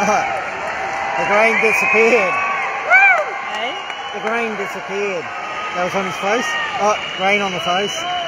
the grain disappeared. Woo! The grain disappeared. That was on his face. Oh, grain on the face.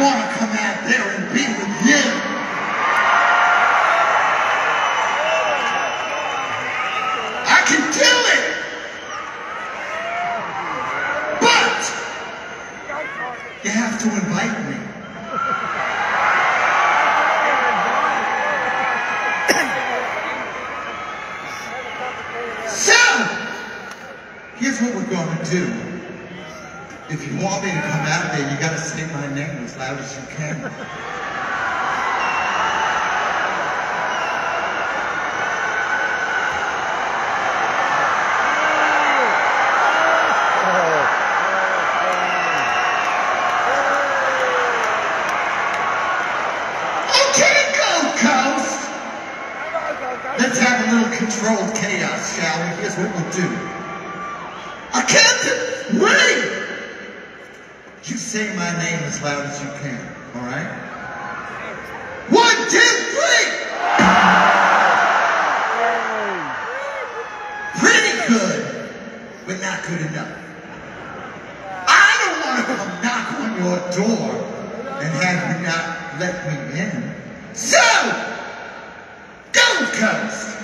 Want to come out there and be with you. I can do it. But you have to invite me. So, here's what we're going to do. If you want me to come out there, you got to say my name as loud as you can. Okay, Gold Coast. Let's have a little controlled Here's what we'll do. I to three. You say my name as loud as you can, all right? One, two, three. Pretty good, but not good enough. I don't want to come knock on your door and have you not let me in. So, Gold Coast.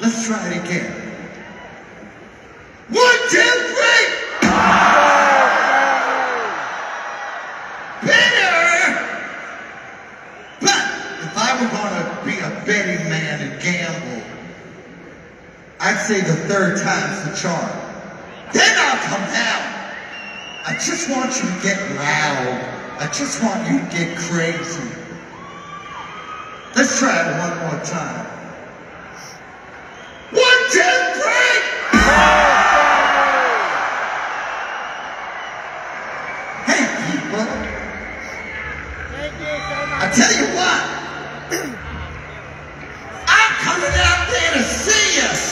Let's try it again. One, two, three. Better. But if I were going to be a betting man and gamble, I'd say the third time's the charm. Then I'll come out. I just want you to get loud. I just want you to get crazy. Let's try it one more time. Hey, people. I tell you what. I'm coming out there to see you.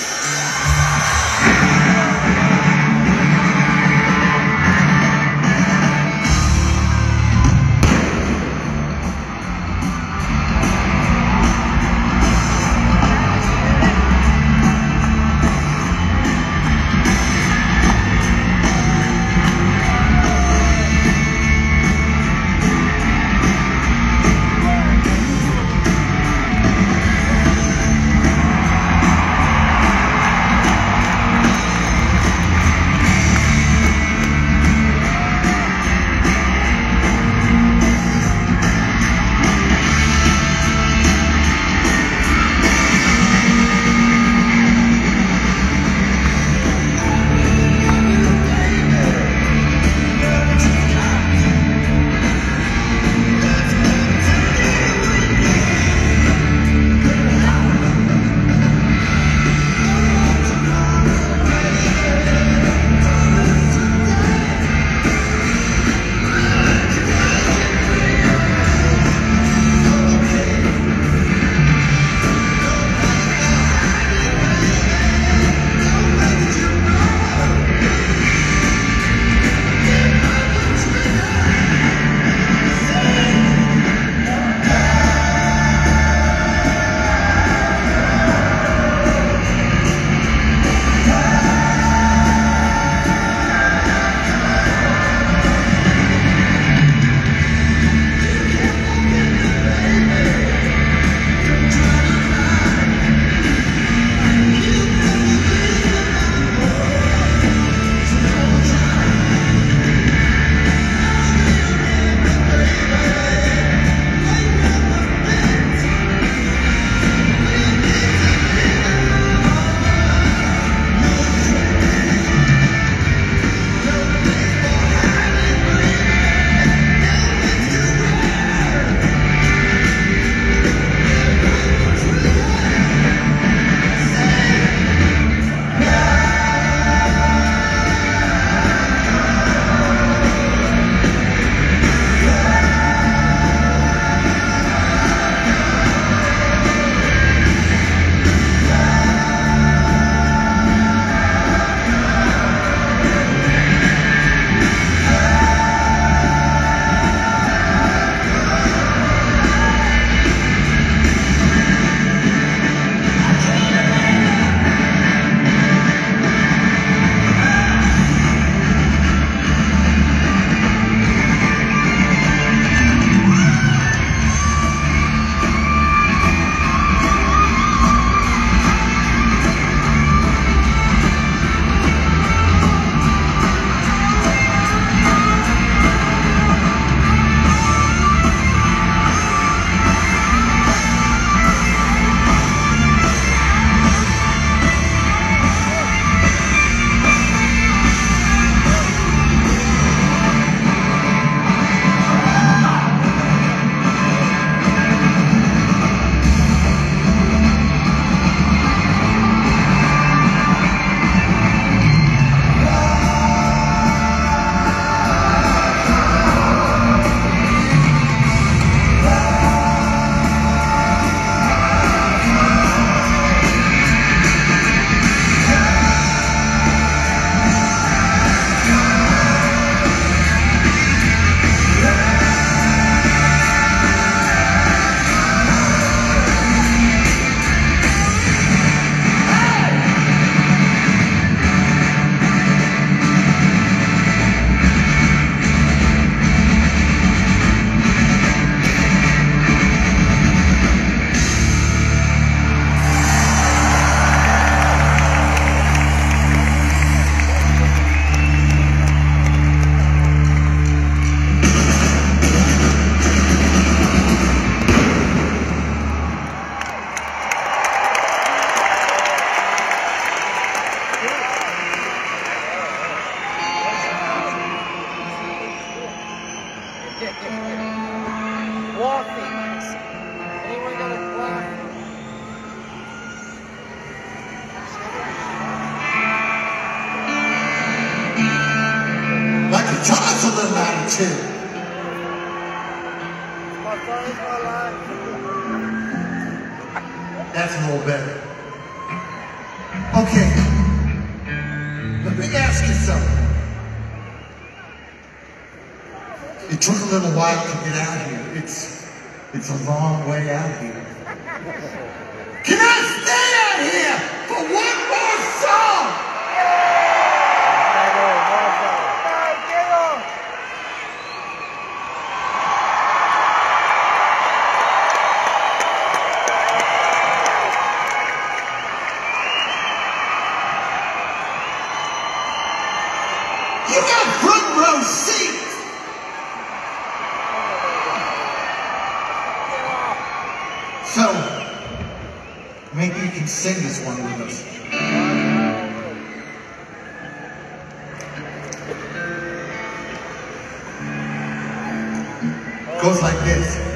That's a little better. Okay. Let me ask you something. It took a little while to get out here. It's it's a long way out here. Can I stay out here for one You got front row seats. So, maybe you can sing this one with us. Goes like this.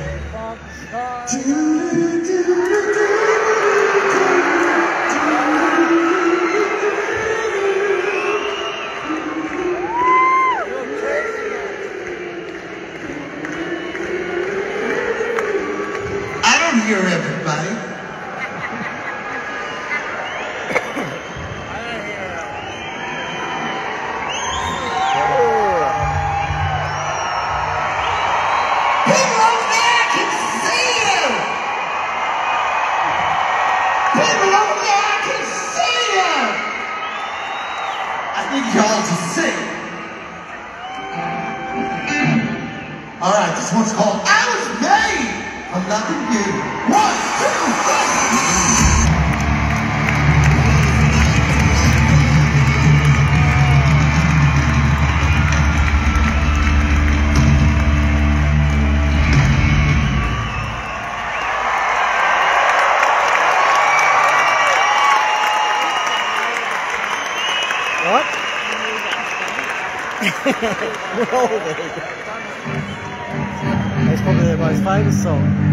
no, That's probably their most famous song.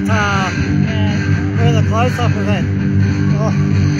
Guitar. and Where the close up of it. Oh.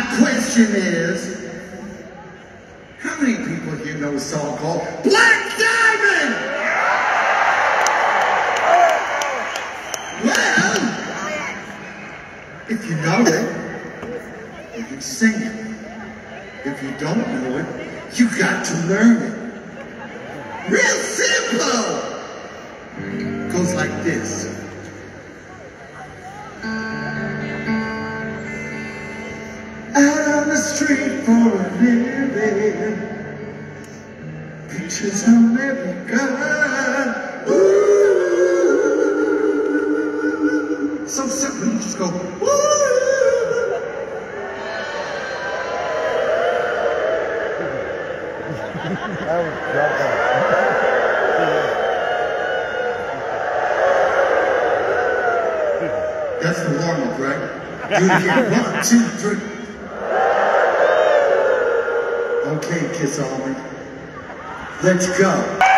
My question is, how many people here know a song called Black Diamond? Well, if you know it, you can sing it. If you don't know it, you got to learn it. You go, ooh. That was dropped That's the warm up, right? It again. One, two, three. Okay, Kiss Army. Let's go.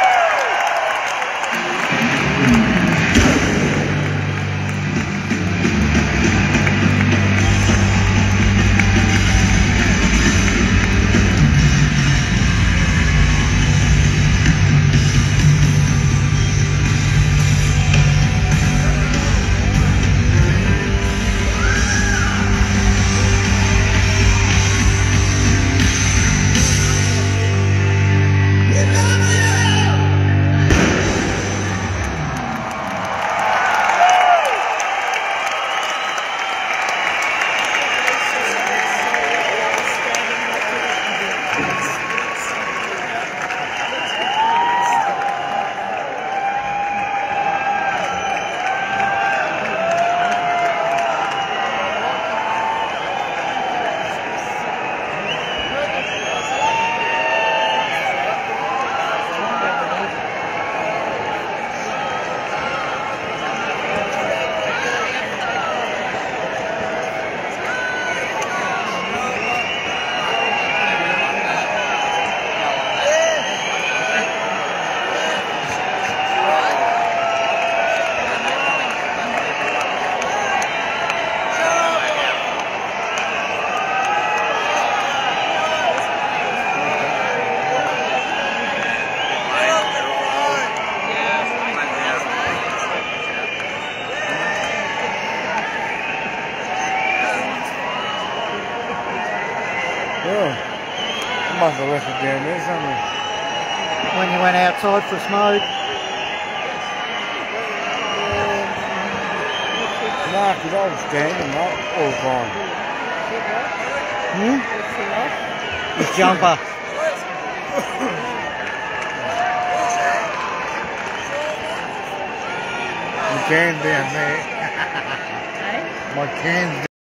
Have left it there somewhere. when you went outside for smoke. Nah, 'cause I was standing up all the time. Hmm? His jumper. My can down there. My can's let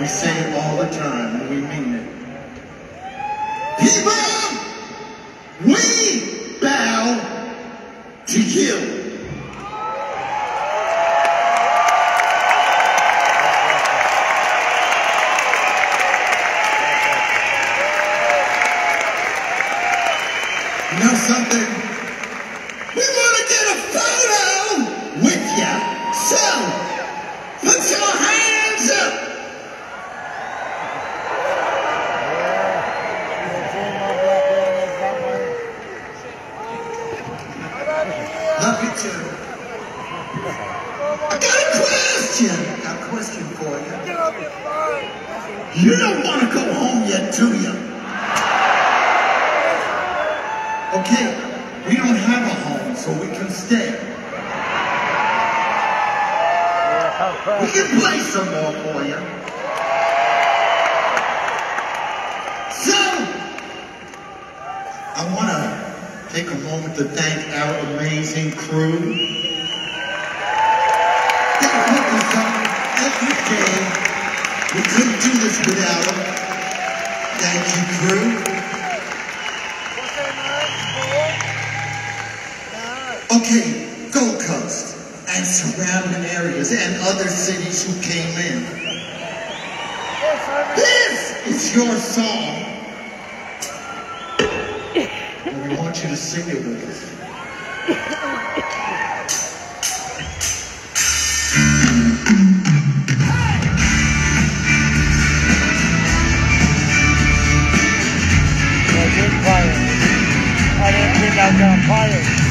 We say it all the time, and we mean it. People, we bow to you. You know something? We want to get a photo with you. So, put your hands up. Love you too. I got a question. A question for you. You don't want to go home yet, do you? Okay, we don't have a home, so we can stay. We can play some more for you. So, I want to take a moment to thank our amazing crew. Thank you, crew. Okay, Gold Coast and surrounding areas and other cities who came in. This is your song. And we want you to sing it with us. I